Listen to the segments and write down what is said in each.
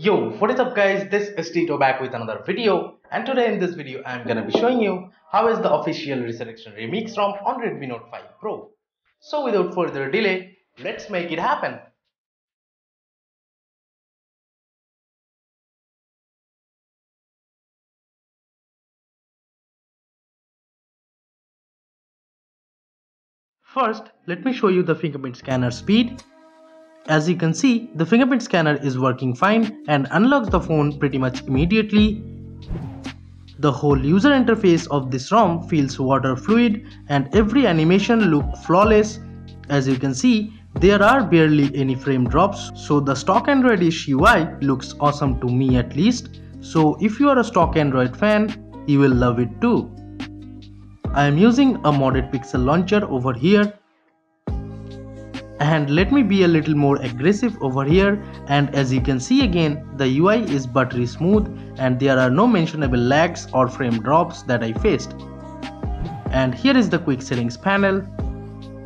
Yo, what is up guys? This is Tito back with another video and today in this video I am gonna be showing you how is the official Resurrection remix ROM on Redmi Note 5 Pro. So without further delay, let's make it happen. First, let me show you the fingerprint scanner speed. As you can see, the fingerprint scanner is working fine and unlocks the phone pretty much immediately. The whole user interface of this ROM feels water fluid and every animation look flawless. As you can see, there are barely any frame drops so the stock Androidish UI looks awesome to me at least. So if you are a stock Android fan, you will love it too. I am using a modded pixel launcher over here and let me be a little more aggressive over here and as you can see again the UI is buttery smooth and there are no mentionable lags or frame drops that I faced. And here is the quick settings panel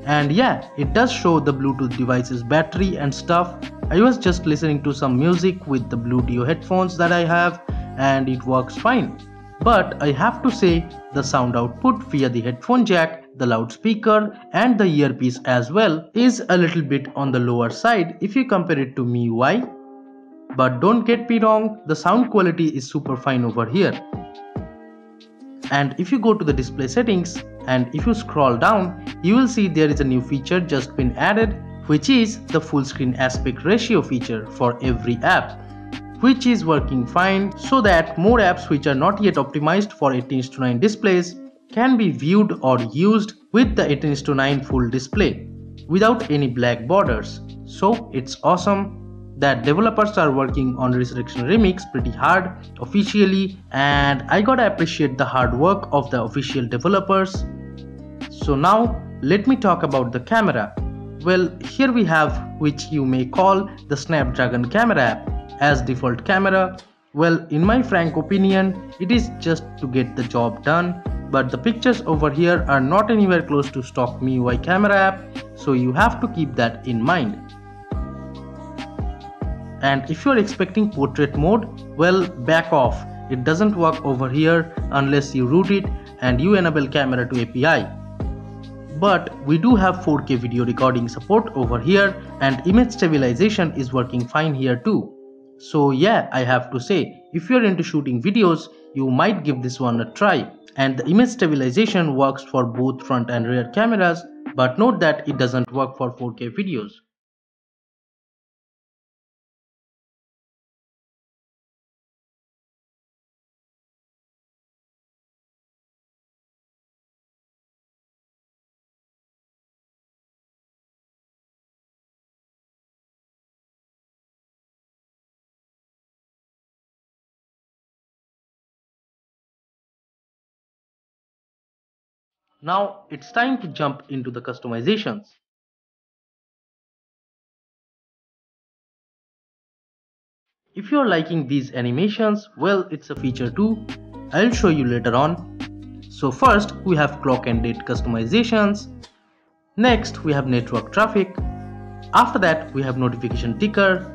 and yeah it does show the Bluetooth device's battery and stuff. I was just listening to some music with the Bluetooth headphones that I have and it works fine. But I have to say the sound output via the headphone jack, the loudspeaker and the earpiece as well is a little bit on the lower side if you compare it to MIUI. But don't get me wrong, the sound quality is super fine over here. And if you go to the display settings and if you scroll down, you will see there is a new feature just been added which is the full screen aspect ratio feature for every app which is working fine so that more apps which are not yet optimized for 18:9 displays can be viewed or used with the 18:9 full display without any black borders. So it's awesome that developers are working on Resurrection Remix pretty hard officially and I gotta appreciate the hard work of the official developers. So now let me talk about the camera. Well here we have which you may call the Snapdragon camera app as default camera. Well, in my frank opinion, it is just to get the job done. But the pictures over here are not anywhere close to stock MIUI camera app, so you have to keep that in mind. And if you are expecting portrait mode, well, back off. It doesn't work over here unless you root it and you enable Camera2 API. But we do have 4K video recording support over here and image stabilization is working fine here too. So yeah, I have to say, if you're into shooting videos, you might give this one a try. And the image stabilization works for both front and rear cameras, but note that it doesn't work for 4K videos. Now it's time to jump into the customizations. If you're liking these animations, well it's a feature too. I'll show you later on. So first we have clock and date customizations. Next we have network traffic. After that we have notification ticker.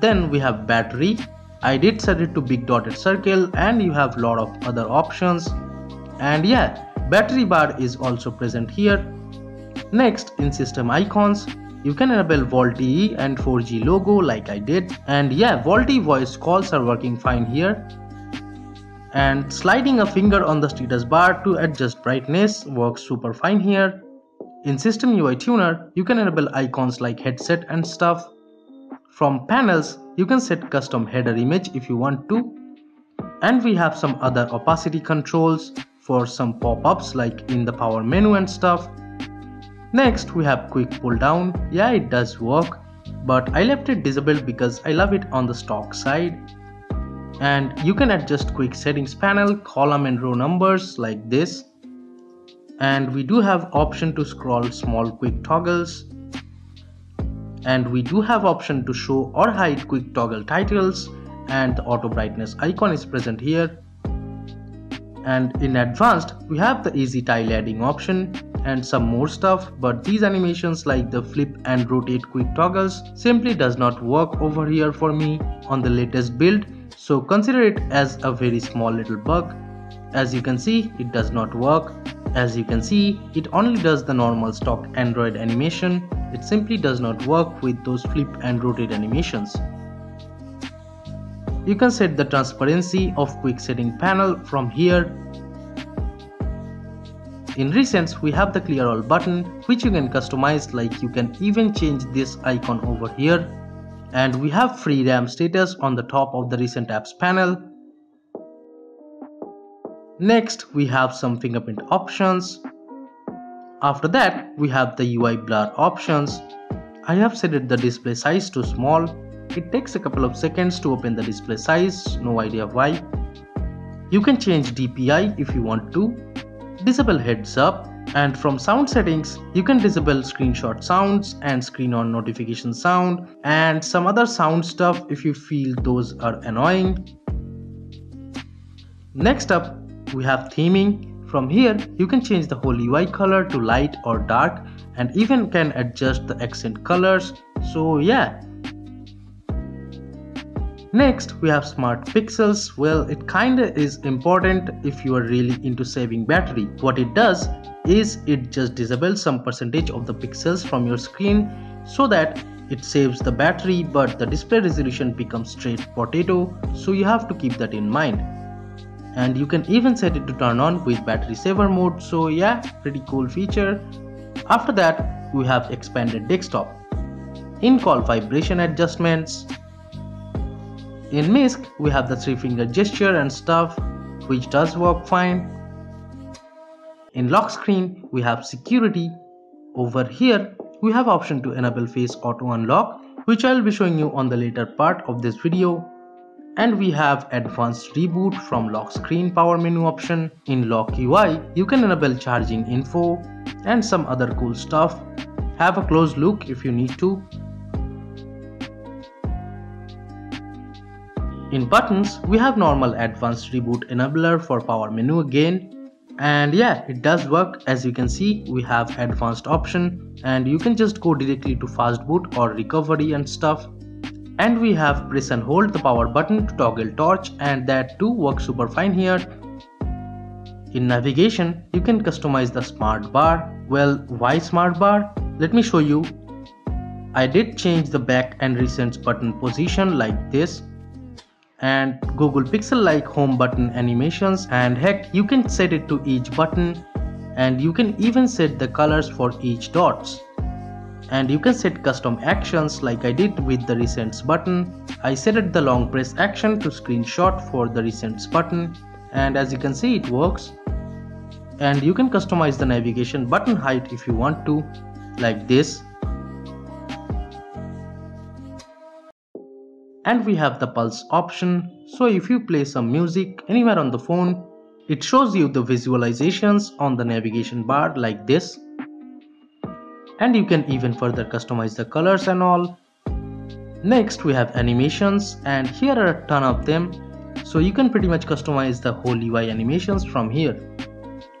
Then we have battery. I did set it to big dotted circle and you have lot of other options. And yeah, Battery bar is also present here. Next, in system icons, you can enable VoLTE and 4G logo like I did. And yeah, VoLTE voice calls are working fine here. And sliding a finger on the status bar to adjust brightness works super fine here. In System UI Tuner, you can enable icons like headset and stuff. From panels, you can set custom header image if you want to. And we have some other opacity controls for some pop-ups like in the power menu and stuff. Next we have quick pull down, yeah it does work but I left it disabled because I love it on the stock side. And you can adjust quick settings panel, column and row numbers like this. And we do have option to scroll small quick toggles. And we do have option to show or hide quick toggle titles and the auto brightness icon is present here and in advanced we have the easy tile adding option and some more stuff but these animations like the flip and rotate quick toggles simply does not work over here for me on the latest build. So consider it as a very small little bug. As you can see it does not work. As you can see it only does the normal stock android animation. It simply does not work with those flip and rotate animations you can set the transparency of quick setting panel from here in recents we have the clear all button which you can customize like you can even change this icon over here and we have free RAM status on the top of the recent apps panel Next, we have some fingerprint options. After that, we have the UI blur options. I have set the display size to small. It takes a couple of seconds to open the display size, no idea why. You can change DPI if you want to. Disable heads up and from sound settings you can disable screenshot sounds and screen on notification sound and some other sound stuff if you feel those are annoying. Next up we have theming. From here, you can change the whole UI color to light or dark and even can adjust the accent colors. So yeah. Next, we have smart pixels. Well, it kinda is important if you are really into saving battery. What it does is it just disables some percentage of the pixels from your screen so that it saves the battery but the display resolution becomes straight potato so you have to keep that in mind and you can even set it to turn on with battery saver mode so yeah pretty cool feature after that we have expanded desktop in call vibration adjustments in MISC we have the three finger gesture and stuff which does work fine in lock screen we have security over here we have option to enable face auto unlock which I'll be showing you on the later part of this video and we have advanced reboot from lock screen power menu option. In lock UI, you can enable charging info and some other cool stuff. Have a close look if you need to. In buttons, we have normal advanced reboot enabler for power menu again. And yeah, it does work. As you can see, we have advanced option and you can just go directly to fast boot or recovery and stuff and we have press and hold the power button to toggle torch and that too works super fine here. In navigation, you can customize the smart bar. Well, why smart bar? Let me show you. I did change the back and recent button position like this and Google Pixel like home button animations and heck you can set it to each button and you can even set the colors for each dots and you can set custom actions like I did with the recents button. I set the long press action to screenshot for the recents button and as you can see it works. And you can customize the navigation button height if you want to like this. And we have the pulse option so if you play some music anywhere on the phone it shows you the visualizations on the navigation bar like this and you can even further customize the colors and all. Next we have animations and here are a ton of them so you can pretty much customize the whole UI animations from here.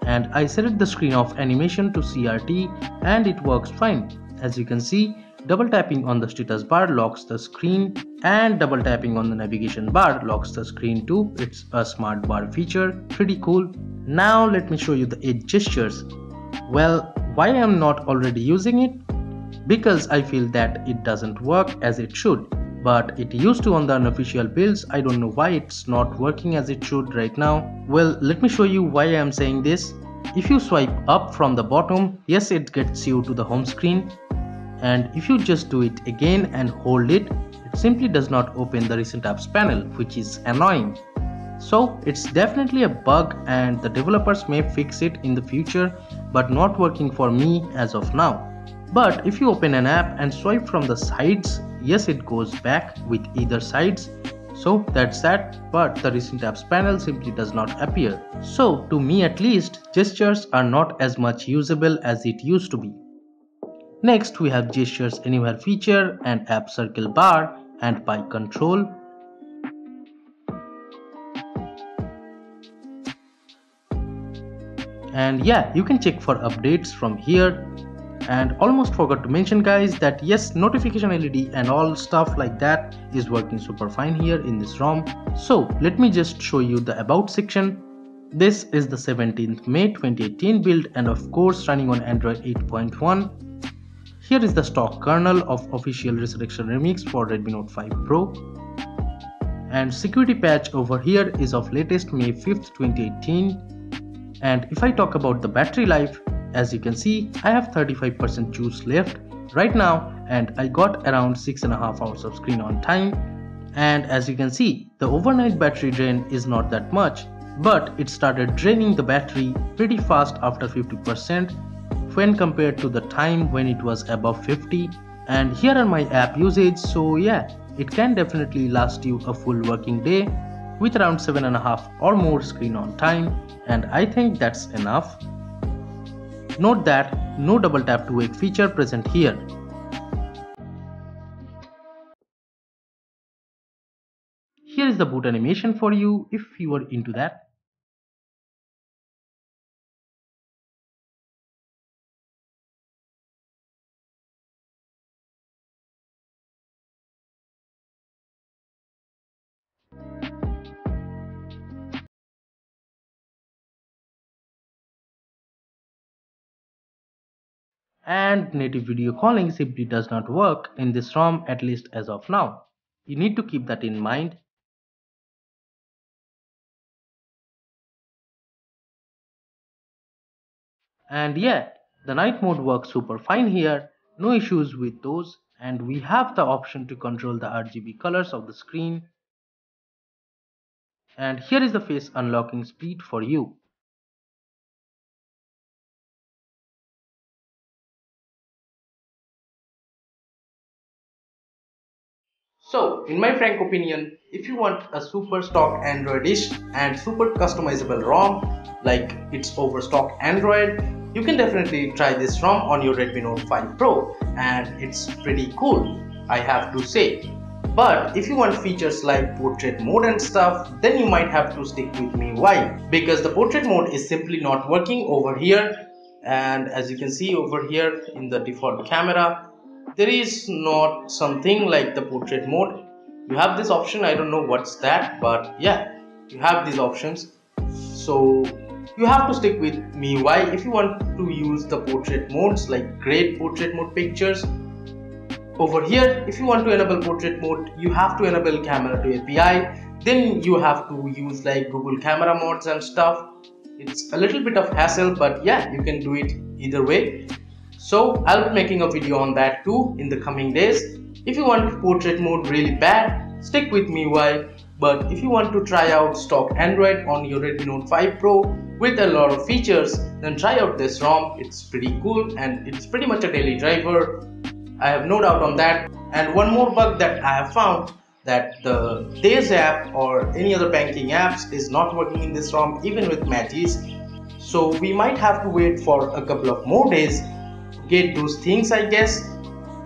And I set the screen of animation to CRT and it works fine. As you can see, double tapping on the status bar locks the screen and double tapping on the navigation bar locks the screen too. It's a smart bar feature, pretty cool. Now let me show you the edge gestures. Well, why I am not already using it? Because I feel that it doesn't work as it should. But it used to on the unofficial builds, I don't know why it's not working as it should right now. Well, let me show you why I am saying this. If you swipe up from the bottom, yes it gets you to the home screen. And if you just do it again and hold it, it simply does not open the recent apps panel, which is annoying. So it's definitely a bug and the developers may fix it in the future but not working for me as of now. But if you open an app and swipe from the sides, yes it goes back with either sides. So that's that, but the recent apps panel simply does not appear. So to me at least, gestures are not as much usable as it used to be. Next we have gestures anywhere feature and app circle bar and pie control. And yeah you can check for updates from here. And almost forgot to mention guys that yes notification led and all stuff like that is working super fine here in this rom. So let me just show you the about section. This is the 17th may 2018 build and of course running on android 8.1 here is the stock kernel of official resurrection remix for redmi note 5 pro. And security patch over here is of latest may 5th 2018 and if i talk about the battery life as you can see, I have 35% juice left right now and I got around 6.5 hours of screen on time. And as you can see, the overnight battery drain is not that much, but it started draining the battery pretty fast after 50% when compared to the time when it was above 50 and here are my app usage so yeah it can definitely last you a full working day with around 7.5 or more screen on time and I think that's enough Note that no double tap to wake feature present here. Here is the boot animation for you if you are into that. And native video calling simply does not work in this ROM at least as of now. You need to keep that in mind. And yeah, the night mode works super fine here, no issues with those and we have the option to control the RGB colors of the screen. And here is the face unlocking speed for you. So, in my frank opinion, if you want a super stock Androidish and super customizable ROM, like it's overstock Android, you can definitely try this ROM on your Redmi Note 5 Pro and it's pretty cool, I have to say. But if you want features like portrait mode and stuff, then you might have to stick with me. Why? Because the portrait mode is simply not working over here and as you can see over here in the default camera there is not something like the portrait mode. You have this option i don't know what's that but yeah you have these options. So you have to stick with me. Why? If you want to use the portrait modes like great portrait mode pictures over here if you want to enable portrait mode you have to enable Camera2 api then you have to use like google camera modes and stuff. It's a little bit of hassle but yeah you can do it either way so I'll be making a video on that too in the coming days. If you want portrait mode really bad, stick with me while but if you want to try out stock Android on your Redmi Note 5 Pro with a lot of features, then try out this ROM. It's pretty cool and it's pretty much a daily driver. I have no doubt on that. And one more bug that I have found that the Days app or any other banking apps is not working in this ROM even with Magisk. So we might have to wait for a couple of more days get those things I guess.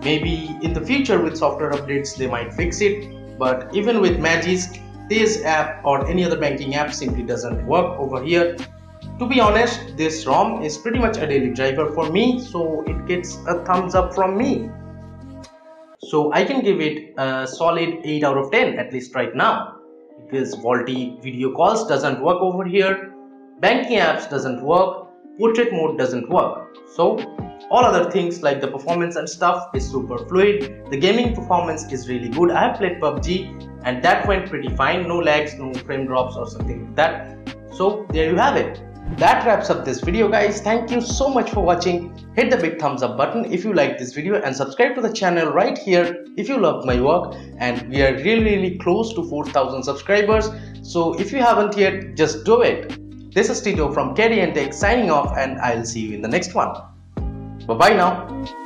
Maybe in the future with software updates they might fix it. But even with Magisk, this app or any other banking app simply doesn't work over here. To be honest, this ROM is pretty much a daily driver for me, so it gets a thumbs up from me. So I can give it a solid 8 out of 10 at least right now because VoLTE video calls doesn't work over here, banking apps doesn't work, portrait mode doesn't work. So all other things like the performance and stuff is super fluid. The gaming performance is really good. I have played pubg and that went pretty fine. No lags no frame drops or something like that. So there you have it. That wraps up this video guys. Thank you so much for watching. Hit the big thumbs up button if you like this video and subscribe to the channel right here if you love my work. And we are really really close to 4000 subscribers. So if you haven't yet just do it this is Tito from KTN Tech signing off and I'll see you in the next one Bye bye now.